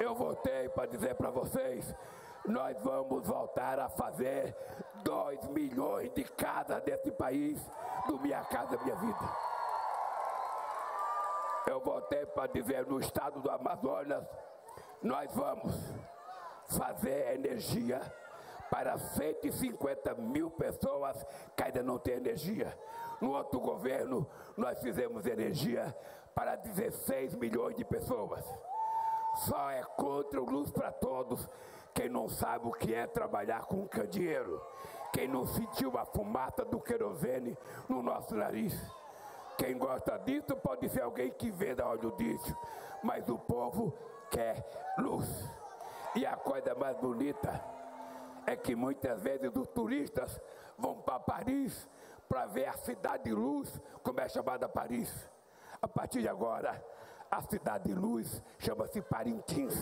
Eu voltei para dizer para vocês, nós vamos voltar a fazer 2 milhões de casas desse país, do Minha Casa Minha Vida. Eu voltei para dizer no estado do Amazonas, nós vamos fazer energia para 150 mil pessoas que ainda não têm energia. No outro governo, nós fizemos energia para 16 milhões de pessoas. Só é contra o Luz para Todos quem não sabe o que é trabalhar com candeeiro, quem não sentiu a fumaça do querosene no nosso nariz. Quem gosta disso pode ser alguém que venda óleo disso, mas o povo quer luz. E a coisa mais bonita é que muitas vezes os turistas vão para Paris para ver a cidade de luz, como é chamada Paris. A partir de agora, a cidade de luz chama-se Parintins.